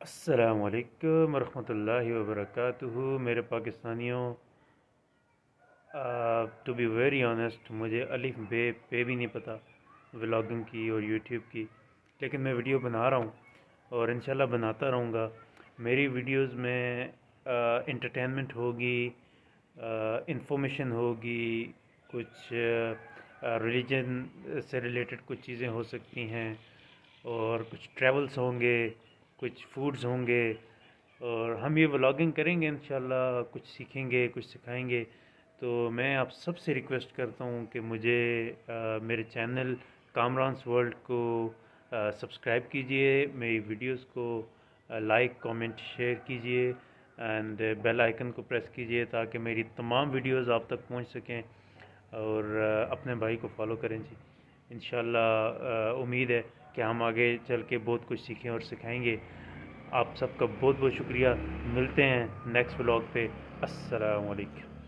असलकम वरहमल वबरक मेरे पाकिस्तानियों टू बी वेरी ऑनेस्ट मुझे अलिफ बे, पे भी नहीं पता व्लागिंग की और यूट्यूब की, लेकिन मैं वीडियो बना रहा हूँ और इन बनाता रहूँगा। मेरी वीडियोस में इंटरटेनमेंट होगी इंफॉर्मेशन होगी, कुछ रिलीजन से रिलेटेड कुछ चीज़ें हो सकती हैं और कुछ ट्रैवल्स होंगे। कुछ फूड्स होंगे और हम ये व्लॉगिंग करेंगे इन कुछ सीखेंगे कुछ सिखाएँगे। तो मैं आप सबसे रिक्वेस्ट करता हूँ कि मुझे आ, मेरे चैनल कामरानस वर्ल्ड को सब्सक्राइब कीजिए मेरी वीडियोस को लाइक कमेंट शेयर कीजिए एंड बेल आइकन को प्रेस कीजिए ताकि मेरी तमाम वीडियोस आप तक पहुँच सकें और अपने भाई को फॉलो करें जी। इन उम्मीद है कि हम आगे चल के बहुत कुछ सीखें और सिखाएँगे। आप सबका बहुत बहुत शुक्रिया। मिलते हैं नेक्स्ट ब्लॉग पे। अस्सलाम वालेकुम